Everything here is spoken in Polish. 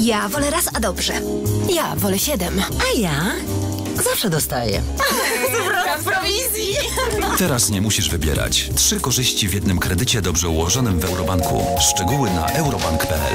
Ja wolę raz, a dobrze. Ja wolę siedem. A ja zawsze dostaję. Teraz nie musisz wybierać. Trzy korzyści w jednym kredycie dobrze ułożonym w Eurobanku. Szczegóły na eurobank.pl